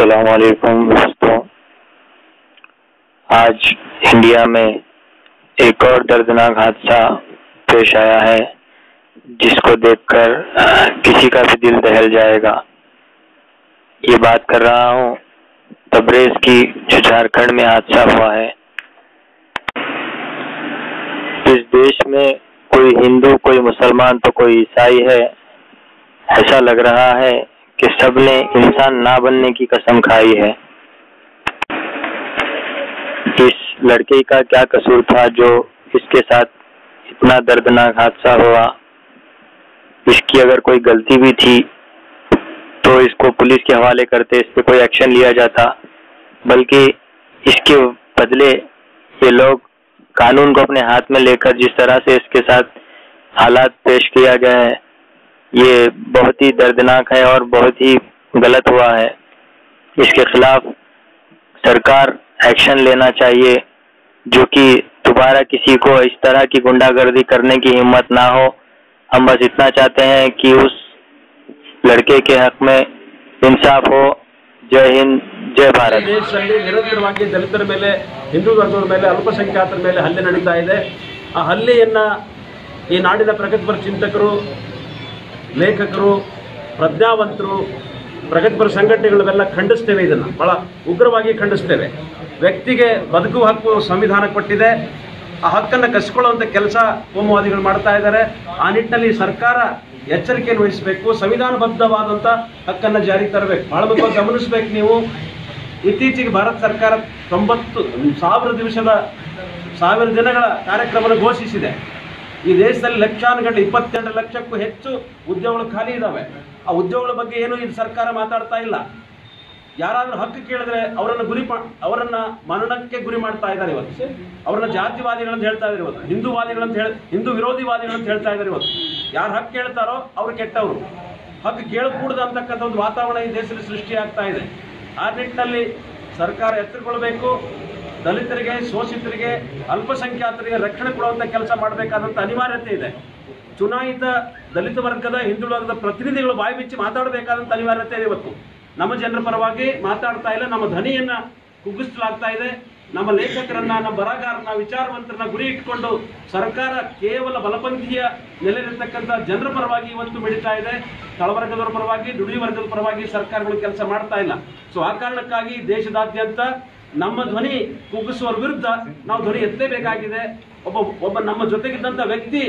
असलकुम दोस्तों। आज इंडिया में एक और दर्दनाक हादसा पेश आया है, जिसको देखकर किसी का भी दिल दहल जाएगा। ये बात कर रहा हूँ, तबरेज की जो झारखंड में हादसा हुआ है। इस देश में कोई हिंदू, कोई मुसलमान तो कोई ईसाई है, ऐसा लग रहा है कि सबने इंसान ना बनने की कसम खाई है। इस लड़के का क्या कसूर था जो इसके साथ इतना दर्दनाक हादसा हुआ? इसकी अगर कोई गलती भी थी तो इसको पुलिस के हवाले करते इस पर कोई एक्शन लिया जाता। बल्कि इसके बदले ये लोग कानून को अपने हाथ में लेकर जिस तरह से इसके साथ हालात पेश किया गया है ये बहुत ही दर्दनाक है और बहुत ही गलत हुआ है इसके खिलाफ सरकार एक्शन लेना चाहिए जो कि दोबारा किसी को इस तरह की गुंडागर्दी करने की हिम्मत ना हो हम बस इतना चाहते हैं कि उस लड़के के हक में इंसाफ हो जय हिंद जय भारत ದೇಶದಲ್ಲಿ ನಿರಂತರವಾಗಿ ದಲಿತರ ಮೇಲೆ ಹಿಂದೂ ವರ್ಗದ ಮೇಲೆ ಅಲ್ಪಸಂಖ್ಯಾತರ ಮೇಲೆ ಹಲ್ಲೆ ನಡೀತಾ ಇದೆ ಆ ಹಲ್ಲೆಯನ್ನ ಈ ನಾಡಿನ ಪ್ರಗತಿಪರ ಚಿಂತಕರು ಲೇಖಕರು, ಪ್ರಜ್ಞಾವಂತರು, ಪ್ರಗತಿಪರ ಸಂಘಟನೆಗಳೆಲ್ಲ ಖಂಡಿಸ್ತೇವೆ ಇದನ್ನು. ಬಹಳ ಉಗ್ರವಾಗಿ ಖಂಡಿಸ್ತೇವೆ. ವ್ಯಕ್ತಿಗೆ ಬದುಕುವ ಹಕ್ಕು ಸಂವಿಧಾನ ಕೊಟ್ಟಿದೆ. ಆ ಹಕ್ಕನ್ನು ಕಸಿಕೊಳ್ಳುವಂಥ ಕೆಲಸ ಕೋಮುವಾದಿಗಳು ಮಾಡ್ತಾ ಇದ್ದಾರೆ. ಆ ನಿಟ್ಟಿನಲ್ಲಿ ಸರ್ಕಾರ ಎಚ್ಚರಿಕೆಯನ್ನು ವಹಿಸಬೇಕು ಸಂವಿಧಾನಬದ್ಧವಾದಂಥ ಹಕ್ಕನ್ನು ಜಾರಿಗೆ ತರಬೇಕು. ಬಹಳ ಮುಖ್ಯವಾಗಿ ಗಮನಿಸ್ಬೇಕು ನೀವು. ಇತ್ತೀಚೆಗೆ ಭಾರತ ಸರ್ಕಾರ ತೊಂಬತ್ತು ಸಾವಿರ ದಿವಸದ ಸಾವಿರ ದಿನಗಳ ಕಾರ್ಯಕ್ರಮವನ್ನು ಘೋಷಿಸಿದೆ. ಈ ದೇಶದಲ್ಲಿ ಲಕ್ಷಾನುಗಟ್ಟಲೆ ಇಪ್ಪತ್ತೆರಡು ಲಕ್ಷಕ್ಕೂ ಹೆಚ್ಚು ಉದ್ಯೋಗಗಳು ಖಾಲಿ ಇದ್ದಾವೆ ಆ ಉದ್ಯೋಗಗಳ ಬಗ್ಗೆ ಏನು ಇದು ಸರ್ಕಾರ ಮಾತಾಡ್ತಾ ಇಲ್ಲ. ಯಾರಾದರೂ ಹಕ್ಕು ಕೇಳಿದ್ರೆ ಅವರನ್ನು ಗುರಿ ಅವರನ್ನ ಮರಣಕ್ಕೆ ಗುರಿ ಮಾಡ್ತಾ ಇದ್ದಾರೆ ಇವತ್ತು. ಅವರನ್ನ ಜಾತಿವಾದಿಗಳಂತ ಹೇಳ್ತಾ ಇದ್ದಾರೆ ಇವತ್ತು. ಹಿಂದೂವಾದಿಗಳಂತ ಹೇಳಿ ಹಿಂದೂ ವಿರೋಧಿವಾದಿಗಳಂತ ಹೇಳ್ತಾ ಇದ್ದಾರೆ ಇವತ್ತು. ಯಾರು ಹಕ್ಕು ಕೇಳ್ತಾರೋ ಅವ್ರು ಕೆಟ್ಟವರು. ಹಕ್ಕು ಕೇಳಕೂಡದು ಅಂತಕ್ಕಂಥ ಒಂದು ವಾತಾವರಣ ಈ ದೇಶದಲ್ಲಿ ಸೃಷ್ಟಿಯಾಗ್ತಾ ಇದೆ. ಆ ನಿಟ್ಟಿನಲ್ಲಿ ಸರ್ಕಾರ ಎಚ್ಚರಗೊಳ್ಳಬೇಕು ದಲಿತರಿಗೆ, ಶೋಷಿತರಿಗೆ, ಅಲ್ಪಸಂಖ್ಯಾತರಿಗೆ ರಕ್ಷಣೆ ಕೊಡುವಂಥ ಕೆಲಸ ಮಾಡಬೇಕಾದಂಥ ಅನಿವಾರ್ಯತೆ ಇದೆ. ಚುನಾಯಿತ ದಲಿತ ವರ್ಗದ, ಹಿಂದುಳಿದ ವರ್ಗದ ಪ್ರತಿನಿಧಿಗಳು ಬಾಯಿ ಬಿಚ್ಚಿ ಮಾತಾಡಬೇಕಾದಂಥ ಅನಿವಾರ್ಯತೆ ಇದೆ ಇವತ್ತು. ನಮ್ಮ ಜನರ ಪರವಾಗಿ ಮಾತಾಡ್ತಾ ಇಲ್ಲ, ನಮ್ಮ ಧ್ವನಿಯನ್ನ ಕುಗ್ಗಿಸಲಾಗ್ತಾ ಇದೆ. ನಮ್ಮ ಲೇಖಕರನ್ನ, ನಮ್ಮ ಬರಹಗಾರನ ವಿಚಾರವಂತರನ್ನ ಗುರಿ ಇಟ್ಕೊಂಡು ಸರ್ಕಾರ ಕೇವಲ ಬಲಪಂಥೀಯ ನೆಲೆಯಲ್ಲಿರ್ತಕ್ಕಂಥ ಜನರ ಪರವಾಗಿ ಇವತ್ತು ಮಿಡಿತಾ ಇದೆ. ತಳವರ್ಗದವರ ಪರವಾಗಿ ದುಡಿ ವರ್ಗದ ಪರವಾಗಿ ಸರ್ಕಾರಗಳು ಕೆಲಸ ಮಾಡ್ತಾ ಇಲ್ಲ. ಸೊ ಆ ಕಾರಣಕ್ಕಾಗಿ ದೇಶದಾದ್ಯಂತ ನಮ್ಮ ಧ್ವನಿ ಕುಗ್ಗಿಸುವ ವಿರುದ್ಧ ನಾವು ಧ್ವನಿ ಎತ್ತಲೇಬೇಕಾಗಿದೆ. ಒಬ್ಬ ಒಬ್ಬ ನಮ್ಮ ಜೊತೆಗಿದ್ದಂಥ ವ್ಯಕ್ತಿ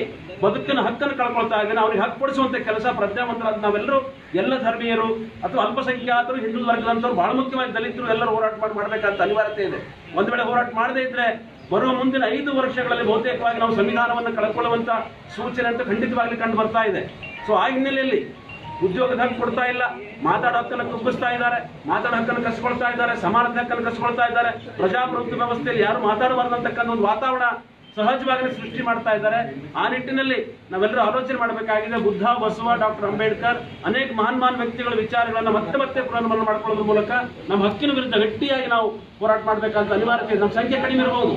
ಬದುಕಿನ ಹಕ್ಕನ್ನು ಕಳ್ಕೊಳ್ತಾ ಇದ್ದಾನೆ. ಅವ್ರಿಗೆ ಹಕ್ಕು ಕೊಡಿಸುವಂತ ಕೆಲಸ ಪ್ರಜ್ಞಾವಂತರಾದ ನಾವೆಲ್ಲರೂ, ಎಲ್ಲ ಧರ್ಮೀಯರು ಅಥವಾ ಅಲ್ಪಸಂಖ್ಯಾತರು, ಹಿಂದೂ ವರ್ಗದಂಥವ್ರು ಬಹಳ ಮುಖ್ಯವಾಗಿ ದಲಿತರು ಎಲ್ಲರೂ ಹೋರಾಟ ಮಾಡಿ ಮಾಡಬೇಕಂತ ಅನಿವಾರ್ಯತೆ ಇದೆ. ಒಂದು ವೇಳೆ ಹೋರಾಟ ಮಾಡದೇ ಇದ್ರೆ ಬರುವ ಮುಂದಿನ ಐದು ವರ್ಷಗಳಲ್ಲಿ ಬಹುತೇಕವಾಗಿ ನಾವು ಸಂವಿಧಾನವನ್ನು ಕಳ್ಕೊಳ್ಳುವಂತ ಸೂಚನೆ ಅಂತೂ ಖಂಡಿತವಾಗ್ಲಿ ಕಂಡು ಬರ್ತಾ ಇದೆ. ಸೊ ಆ ಹಿನ್ನೆಲೆಯಲ್ಲಿ ಉದ್ಯೋಗದ ಹಕ್ಕು ಕೊಡ್ತಾ ಇಲ್ಲ. ಮಾತಾಡೋ ಹಕ್ಕನ್ನು ಕುಗ್ಗಿಸ್ತಾ ಇದ್ದಾರೆ. ಮಾತಾಡೋ ಹಕ್ಕನ್ನು ಕಸ್ಕೊಳ್ತಾ ಇದ್ದಾರೆ. ಸಮಾನದ ಹಕ್ಕನ್ನು ಕಸ್ಕೊಳ್ತಾ ಇದ್ದಾರೆ. ಪ್ರಜಾಪ್ರಭುತ್ವ ವ್ಯವಸ್ಥೆಯಲ್ಲಿ ಯಾರು ಮಾತಾಡಬಾರ್ದಂತಕ್ಕಂಥ ಒಂದು ವಾತಾವರಣ ಸಹಜವಾಗಿ ಸೃಷ್ಟಿ ಮಾಡ್ತಾ ಇದ್ದಾರೆ. ಆ ನಿಟ್ಟಿನಲ್ಲಿ ನಾವೆಲ್ಲರೂ ಆಲೋಚನೆ ಮಾಡಬೇಕಾಗಿದೆ. ಬುದ್ಧ, ಬಸವ ಡಾಕ್ಟರ್ ಅಂಬೇಡ್ಕರ್ ಅನೇಕ ಮಹಾನ್ ಮಹಾನ್ ವ್ಯಕ್ತಿಗಳ ವಿಚಾರಗಳನ್ನು ಮತ್ತೆ ಮತ್ತೆ ಪುನರ್ಮನ ಮಾಡ್ಕೊಳ್ಳೋದ್ರ ಮೂಲಕ ನಮ್ಮ ಹಕ್ಕಿನ ವಿರುದ್ಧ ಗಟ್ಟಿಯಾಗಿ ನಾವು ಹೋರಾಟ ಮಾಡಬೇಕಂತ ಅನಿವಾರ್ಯತೆ ನಮ್ಮ ಸಂಖ್ಯೆ ಕಡಿಮೆ ಇರಬಹುದು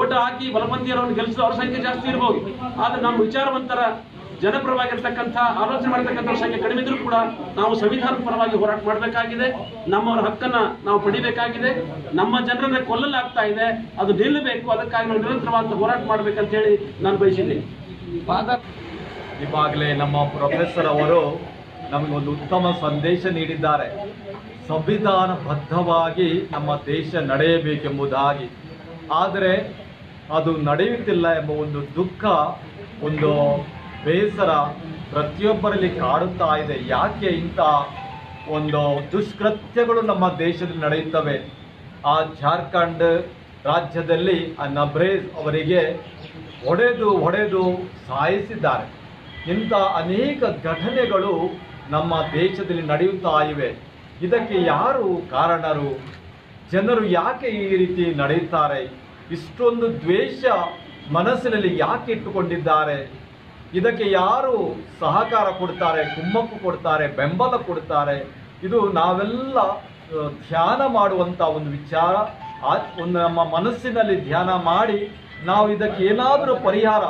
ಓಟ ಹಾಕಿ ಬಲಪಂಥೀಯರನ್ನು ಗೆಲ್ಲಿಸಲು ಅವ್ರ ಸಂಖ್ಯೆ ಜಾಸ್ತಿ ಇರಬಹುದು ಆದ್ರೆ ನಮ್ಮ ವಿಚಾರವಂತರ ಜನಪರವಾಗಿರ್ತಕ್ಕಂಥ ಆಲೋಚನೆ ಮಾಡತಕ್ಕಂಥ ಸಂಖ್ಯೆ ಕಡಿಮೆ ಇದ್ರೂ ಕೂಡ ನಾವು ಸಂವಿಧಾನ ಪರವಾಗಿ ಹೋರಾಟ ಮಾಡಬೇಕಾಗಿದೆ. ನಮ್ಮವರ ಹಕ್ಕನ್ನ ನಾವು ಪಡಿಬೇಕಾಗಿದೆ. ನಮ್ಮ ಜನರನ್ನ ಕೊಲ್ಲಲಾಗ್ತಾ ಇದೆ. ಅದು ನಿಲ್ಲಬೇಕು. ಅದಕ್ಕಾಗಿ ನಾವು ನಿರಂತರವಾದ ಹೋರಾಟ ಮಾಡ್ಬೇಕಂತ ಹೇಳಿ ನಾನು ಬಯಸಿದ್ದೀನಿ. ಇವಾಗಲೇ ನಮ್ಮ ಪ್ರೊಫೆಸರ್ ಅವರು ನಮಗೊಂದು ಉತ್ತಮ ಸಂದೇಶ ನೀಡಿದ್ದಾರೆ. ಸಂವಿಧಾನಬದ್ಧವಾಗಿ ನಮ್ಮ ದೇಶ ನಡೆಯಬೇಕೆಂಬುದಾಗಿ. ಆದರೆ ಅದು ನಡೆಯುತ್ತಿಲ್ಲ ಎಂಬ ಒಂದು ದುಃಖ ಒಂದು ಬೇಸರ ಪ್ರತಿಯೊಬ್ಬರಲ್ಲಿ ಕಾಡುತ್ತಾ ಇದೆ. ಯಾಕೆ ಇಂಥ ಒಂದು ದುಷ್ಕೃತ್ಯಗಳು ನಮ್ಮ ದೇಶದಲ್ಲಿ ನಡೆಯುತ್ತವೆ? ಆ ಜಾರ್ಖಂಡ್ ರಾಜ್ಯದಲ್ಲಿ ಆ ನಬ್ರೇಜ್ ಅವರಿಗೆ ಹೊಡೆದು ಹೊಡೆದು ಸಾಯಿಸಿದ್ದಾರೆ. ಇಂಥ ಅನೇಕ ಘಟನೆಗಳು ನಮ್ಮ ದೇಶದಲ್ಲಿ ನಡೆಯುತ್ತಾ ಇವೆ. ಇದಕ್ಕೆ ಯಾರು ಕಾರಣರು? ಜನರು ಯಾಕೆ ಈ ರೀತಿ ನಡೆಯುತ್ತಾರೆ? ಇಷ್ಟೊಂದು ದ್ವೇಷ ಮನಸ್ಸಿನಲ್ಲಿ ಯಾಕೆ ಇಟ್ಟುಕೊಂಡಿದ್ದಾರೆ? ಇದಕ್ಕೆ ಯಾರು ಸಹಕಾರ ಕೊಡ್ತಾರೆ, ಕುಮ್ಮಕ್ಕು ಕೊಡ್ತಾರೆ, ಬೆಂಬಲ ಕೊಡ್ತಾರೆ, ಇದು ನಾವೆಲ್ಲ ಧ್ಯಾನ ಮಾಡುವಂಥ ಒಂದು ವಿಚಾರ. ಒಂದು ನಮ್ಮ ಮನಸ್ಸಿನಲ್ಲಿ ಧ್ಯಾನ ಮಾಡಿ ನಾವು ಇದಕ್ಕೆ ಏನಾದರೂ ಪರಿಹಾರ.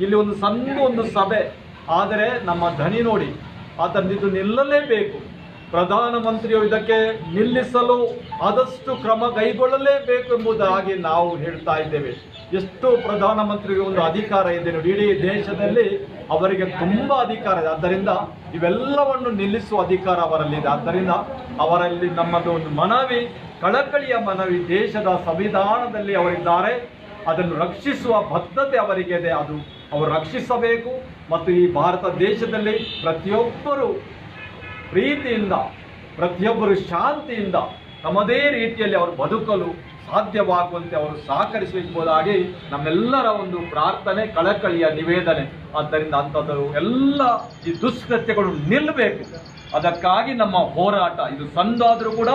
ಇಲ್ಲಿ ಒಂದು ಸಣ್ಣ ಒಂದು ಸಭೆ. ಆದರೆ ನಮ್ಮ ಧನಿ ನೋಡಿ ಆತನ ಇದು ನಿಲ್ಲಲೇಬೇಕು. ಪ್ರಧಾನಮಂತ್ರಿಯು ಇದಕ್ಕೆ ನಿಲ್ಲಿಸಲು ಆದಷ್ಟು ಕ್ರಮ ಕೈಗೊಳ್ಳಲೇಬೇಕು ಎಂಬುದಾಗಿ ನಾವು ಹೇಳ್ತಾ ಇದ್ದೇವೆ. ಎಷ್ಟು ಪ್ರಧಾನಮಂತ್ರಿಗೆ ಒಂದು ಅಧಿಕಾರ ಇದೆ ನೋಡಿ, ಇಡೀ ದೇಶದಲ್ಲಿ ಅವರಿಗೆ ತುಂಬ ಅಧಿಕಾರ ಇದೆ. ಆದ್ದರಿಂದ ಇವೆಲ್ಲವನ್ನು ನಿಲ್ಲಿಸುವ ಅಧಿಕಾರ ಅವರಲ್ಲಿದೆ. ಆದ್ದರಿಂದ ಅವರಲ್ಲಿ ನಮ್ಮದು ಒಂದು ಮನವಿ, ಕಳಕಳಿಯ ಮನವಿ, ದೇಶದ ಸಂವಿಧಾನದಲ್ಲಿ ಅವರಿದ್ದಾರೆ. ಅದನ್ನು ರಕ್ಷಿಸುವ ಬದ್ಧತೆ ಅವರಿಗೆ ಇದೆ. ಅದು ಅವರು ರಕ್ಷಿಸಬೇಕು. ಮತ್ತು ಈ ಭಾರತ ದೇಶದಲ್ಲಿ ಪ್ರತಿಯೊಬ್ಬರು ಪ್ರೀತಿಯಿಂದ, ಪ್ರತಿಯೊಬ್ಬರು ಶಾಂತಿಯಿಂದ ತಮ್ಮದೇ ರೀತಿಯಲ್ಲಿ ಅವರು ಬದುಕಲು ಸಾಧ್ಯವಾಗುವಂತೆ ಅವರು ಸಹಕರಿಸಬಹುದಾಗಿ ನಮ್ಮೆಲ್ಲರ ಒಂದು ಪ್ರಾರ್ಥನೆ, ಕಳಕಳಿಯ ನಿವೇದನೆ. ಆದ್ದರಿಂದ ಅಂಥದ್ದು ಎಲ್ಲ ಈ ದುಷ್ಕೃತ್ಯಗಳು ನಿಲ್ಲಬೇಕು. ಅದಕ್ಕಾಗಿ ನಮ್ಮ ಹೋರಾಟ, ಇದು ಸಂದಾದರೂ ಕೂಡ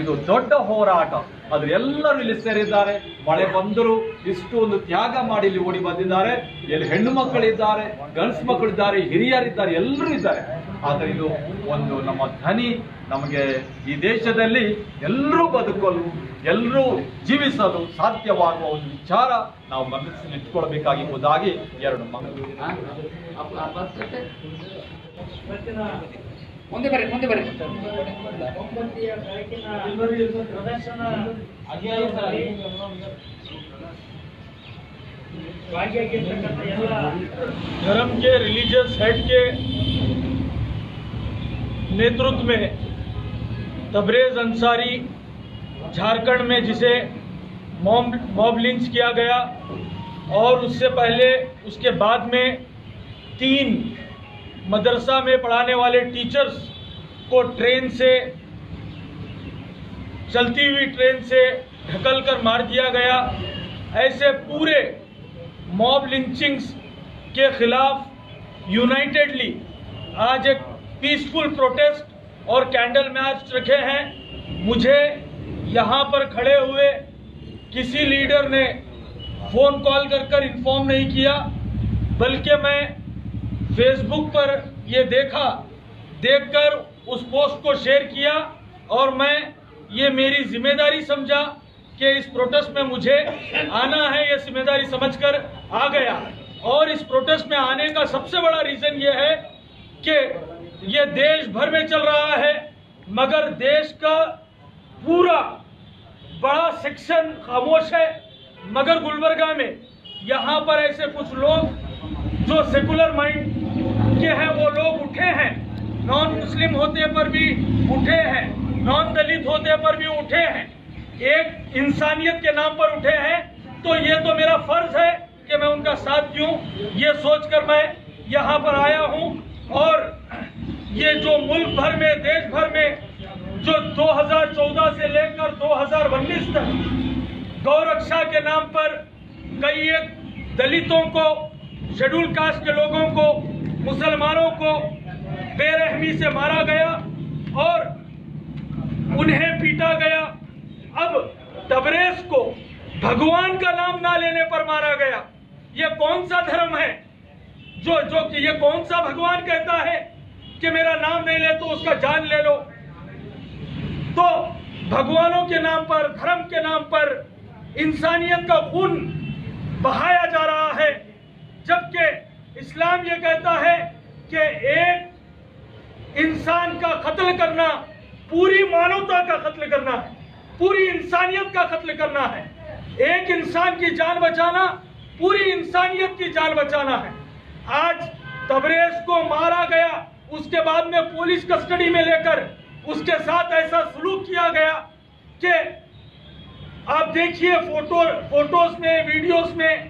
ಇದು ದೊಡ್ಡ ಹೋರಾಟ. ಆದ್ರೆ ಎಲ್ಲರೂ ಇಲ್ಲಿ ಸೇರಿದ್ದಾರೆ. ಮಳೆ ಬಂದರೂ ಇಷ್ಟು ಒಂದು ತ್ಯಾಗ ಮಾಡಿ ಇಲ್ಲಿ ಓಡಿ ಬಂದಿದ್ದಾರೆ. ಇಲ್ಲಿ ಹೆಣ್ಣು ಮಕ್ಕಳಿದ್ದಾರೆ, ಗಂಡ್ಸು ಮಕ್ಕಳಿದ್ದಾರೆ, ಹಿರಿಯರಿದ್ದಾರೆ, ಎಲ್ಲರೂ ಇದ್ದಾರೆ. ಆದರೆ ಇದು ಒಂದು ನಮ್ಮ ಧ್ವನಿ ನಮಗೆ ಈ ದೇಶದಲ್ಲಿ ಎಲ್ಲರೂ ಬದುಕಲು ಎಲ್ಲರೂ ಜೀವಿಸಲು ಸಾಧ್ಯವಾಗುವ ಒಂದು ವಿಚಾರ ನಾವು ಮನಸ್ಸಿನಿಟ್ಕೊಳ್ಬೇಕಾಗಿರುವುದಾಗಿ ಎರಡು ಮಗಳು ಮುಂದೆ ಬರೀ ಮುಂದೆ ಬರೀ ಪ್ರದರ್ಶನ ಭಾಗಿಯಾಗಿರ್ತಕ್ಕಂಥ ಎಲ್ಲ ಧರ್ಮಕ್ಕೆ ರಿಲಿಜಿಯಸ್ नेतृत्व में तबरेज अंसारी झारखंड में जिसे मॉब लिंच किया गया और उससे पहले उसके बाद में तीन मदरसा में पढ़ाने वाले टीचर्स को ट्रेन से, चलती हुई ट्रेन से ढकल कर मार दिया गया। ऐसे पूरे मॉब लिंचिंग्स के खिलाफ यूनाइटेडली आज एक पीसफुल प्रोटेस्ट और कैंडल मैच रखे हैं। मुझे यहाँ पर खड़े हुए किसी लीडर ने फ़ोन कॉल कर कर इन्फॉर्म नहीं किया, बल्कि मैं फेसबुक पर ये देखा, देखकर उस पोस्ट को शेयर किया और मैं ये मेरी ज़िम्मेदारी समझा कि इस प्रोटेस्ट में मुझे आना है, ये ज़िम्मेदारी समझकर आ गया। और इस प्रोटेस्ट में आने का सबसे बड़ा रीजन ये है कि ये देश भर में चल रहा है, मगर देश का पूरा बड़ा सेक्शन खामोश है। मगर गुलबर्गा में यहाँ पर ऐसे कुछ लोग जो सेकुलर माइंड के हैं, वो लोग उठे हैं। नॉन मुस्लिम होते पर भी उठे हैं नॉन दलित होते पर भी उठे हैं। एक इंसानियत के नाम पर उठे हैं तो ये तो मेरा फ़र्ज़ है कि मैं उनका साथ दूँ। ये सोचकर मैं यहाँ पर आया हूँ और ये जो मुल्क भर में, देश भर में, जो 2014 से लेकर 2019 तक गौरक्षा के नाम पर कई एक दलितों को, शेड्यूल कास्ट के लोगों को, मुसलमानों को बेरहमी से मारा गया और उन्हें पीटा गया। अब तबरेज को भगवान का नाम ना लेने पर मारा गया। ये कौन सा धर्म है? जो जो कि ये कौन सा भगवान कहता है? कि मेरा नाम नहीं ले तो उसका जान ले लो। तो भगवानों के नाम पर, धर्म के नाम पर इंसानियत का खून बहाया जा रहा है, जबकि इस्लाम ये कहता है कि एक इंसान का कत्ल करना, पूरी मानवता का कत्ल करना है, पूरी इंसानियत का कत्ल करना है। एक इंसान की जान बचाना, पूरी इंसानियत की जान बचाना है। आज तबरेज को मारा गया उसके बाद में पुलिस कस्टडी में लेकर उसके साथ ऐसा सलूक किया गया कि आप देखिए फ़ोटो फ़ोटोज़ में, वीडियोस में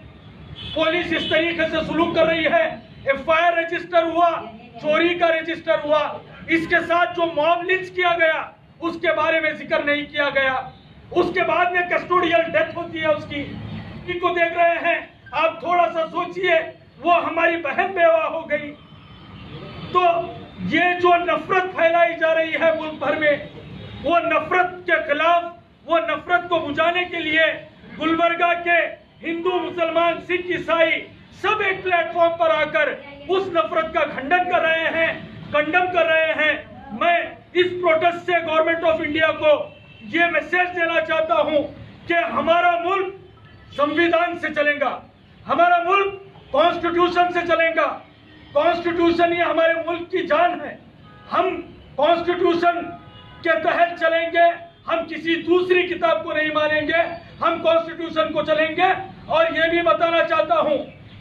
पुलिस इस तरीके से सलूक कर रही है। एफआईआर रजिस्टर हुआ, चोरी का रजिस्टर हुआ। इसके साथ जो मॉब लिंच किया गया, उसके बारे में ज़िक्र नहीं किया गया। उसके बाद में कस्टोडियल डेथ होती है उसकी। को देख रहे हैं। आप थोड़ा सा सोचिए, वो हमारी बहन बेवा हो गई। तो ये जो नफरत फैलाई जा रही है मुल्क भर में, वो नफरत के खिलाफ, वो नफरत को बुझाने के लिए गुलबर्गा के हिंदू मुसलमान, सिख, ईसाई सब एक प्लेटफॉर्म पर आकर उस नफरत का खंडन कर रहे हैं कंडम कर रहे हैं। मैं इस प्रोटेस्ट से गवर्नमेंट ऑफ़ इंडिया को ये मैसेज देना चाहता हूँ कि हमारा मुल्क संविधान से चलेगा, हमारा मुल्क कॉन्स्टिट्यूशन से चलेगा। कॉन्स्टिट्यूशन ही हमारे मुल्क की जान है। हम कॉन्स्टिट्यूशन के तहत चलेंगे, हम किसी दूसरी किताब को नहीं मानेंगे, हम कॉन्स्टिट्यूशन को चलेंगे। और ये भी बताना चाहता हूँ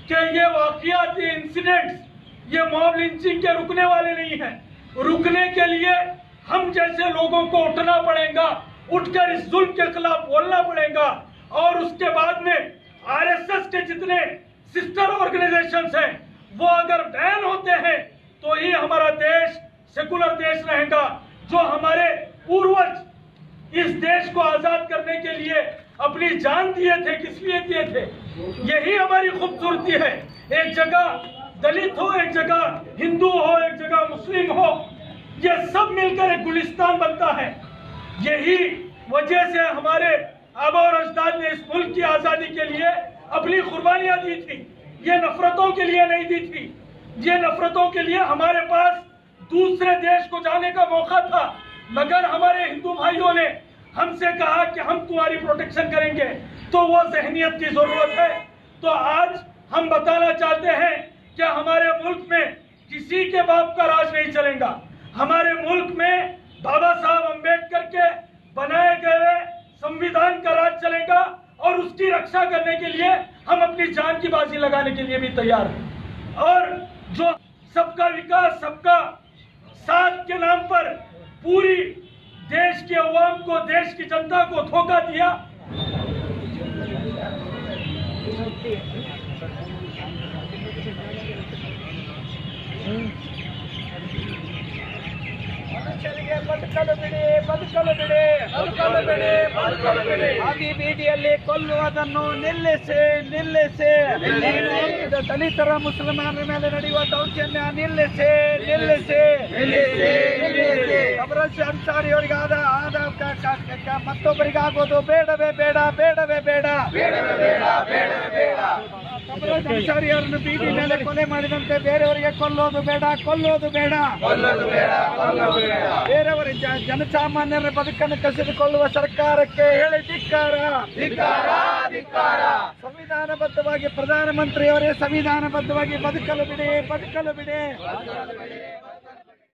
कि ये वाकयात ये इंसिडेंट्स ये मॉब लिंचिंग के रुकने वाले नहीं हैं। रुकने के लिए हम जैसे लोगों को उठना पड़ेगा, उठकर इस जुल्म के खिलाफ बोलना पड़ेगा। और उसके बाद में आरएसएस के जितने सिस्टर ऑर्गेनाइजेशंस हैं वो अगर बैन होते हैं तो ही हमारा देश सेकुलर देश रहेगा, जो हमारे पूर्वज इस देश को आज़ाद करने के लिए अपनी जान दिए थे, किस लिए दिए थे? यही हमारी खूबसूरती है। एक जगह दलित हो, एक जगह हिंदू हो, एक जगह मुस्लिम हो, ये सब मिलकर एक गुलिस्तान बनता है। यही वजह से हमारे आबा और अजदाद ने इस मुल्क की आज़ादी के लिए अपनी कुर्बानियाँ दी थी। ये नफरतों के लिए नहीं दी थी। ये नफरतों के लिए हमारे पास दूसरे देश को जाने का मौका था। मगर हमारे हिंदू भाइयों ने हमसे कहा कि हम तुम्हारी प्रोटेक्शन करेंगे। तो वो जहनीत की ज़रूरत है। तो आज हम बताना चाहते हैं कि हमारे मुल्क में किसी के बाप का राज नहीं चलेगा। हमारे मुल्क में बाबा साहब अंबेडकर के बनाए गए संविधान का राज चलेगा और उसकी रक्षा करने के लिए अपनी जान की बाजी लगाने के लिए भी तैयार है। और जो सबका विकास, सबका साथ के नाम पर पूरी देश के अवाम को, देश की जनता को धोखा दिया ಬದುಕಲು ಬಿಡಿ ಬದುಕಲು ಬಿಡಿ ಬದುಕಲು ಬಿಡಿ ಬದುಕಲು ಬಿಡಿ ಹಾದಿ ಬೀದಿಯಲ್ಲಿ ಕೊಲ್ಲುವುದನ್ನು ನಿಲ್ಲಿಸಿ ನಿಲ್ಲಿಸಿ. ದಲಿತರ ಮುಸಲ್ಮಾನರ ಮೇಲೆ ನಡೆಯುವ ದೌರ್ಜನ್ಯ ನಿಲ್ಲಿಸಿ ನಿಲ್ಲಿಸಿ. ಅಬರಸ್ ಅನ್ಸಾರಿ ಅವರಿಗೆ ಆದ ಆದ ಕ- ಕ- ಕ- ಬೇಡ ಮತ್ತೊಬ್ಬರಿಗಾಗೋದು ಬೇಡವೇ ಬೇಡ ಬೇಡವೇ ಬೇಡ. ಅವರನ್ನು ಬೀದಿ ಮೇಲೆ ಕೊಲೆ ಮಾಡಿದಂತೆ ಬೇರೆಯವರಿಗೆ ಕೊಲ್ಲೋದು ಬೇಡ ಕೊಲ್ಲೋದು ಬೇಡ. ಬೇರೆಯವರ ಜನಸಾಮಾನ್ಯರ ಬದುಕನ್ನು ಕಸಿದುಕೊಳ್ಳುವ ಸರ್ಕಾರಕ್ಕೆ ಹೇಳಿ ಧಿಕ್ಕಾರ. ಸಂವಿಧಾನಬದ್ಧವಾಗಿ ಪ್ರಧಾನಮಂತ್ರಿಯವರೇ ಸಂವಿಧಾನಬದ್ಧವಾಗಿ ಬದುಕಲು ಬಿಡಿ ಬದುಕಲು ಬಿಡಿ.